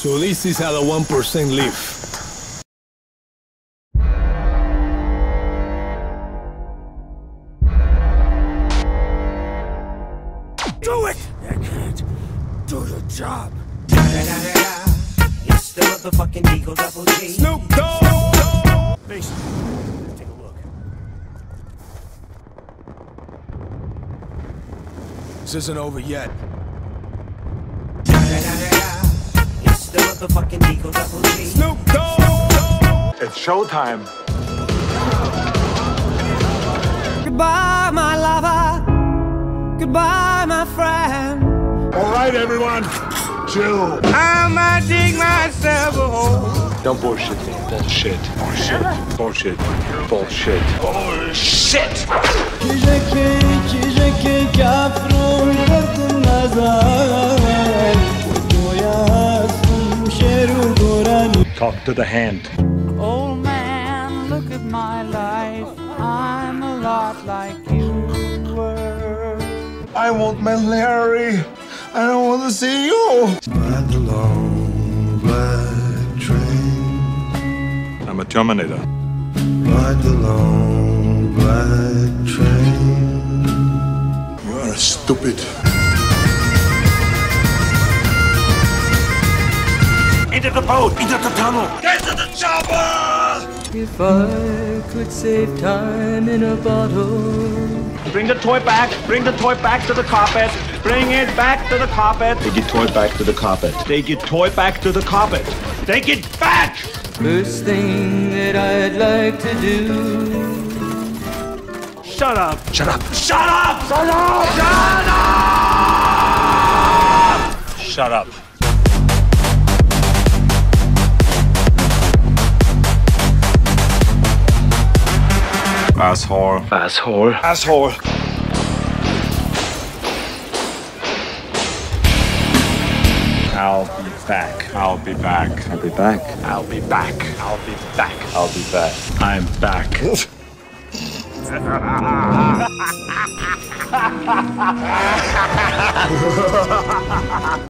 So this is how the 1% live. Do it! I can't do your job. Da It's the motherfucking Eagle Double G. Snoop Dogg! Mason, take a look. This isn't over yet. Motherfucking Eagle Double G. Snoop Dogg! It's showtime. Goodbye, my lover. Goodbye, my friend. All right, everyone, chill. I might dig myself a hole. Don't bullshit me. Bullshit. Bullshit. Bullshit. Bullshit. Bullshit. Talk to the hand. Old man, look at my life. I'm a lot like you were. I want my Larry. I don't want to see you. Ride the long black train. I'm a Terminator. Ride the long black train. You are a stupid. Into the boat! Into the tunnel! Get to the chopper! If I could save time in a bottle. Bring the toy back. Bring the toy back to the carpet. Bring it back to the carpet. Take your toy back to the carpet. Take your toy back to the carpet. Take it back! First thing that I'd like to do. Shut up. Shut up. Shut up! Shut up! Shut up! Shut up. Asshole. Asshole. Asshole. I'll be back. I'll be back. I'll be back. I'll be back. I'll be back. I'll be back. I'm back.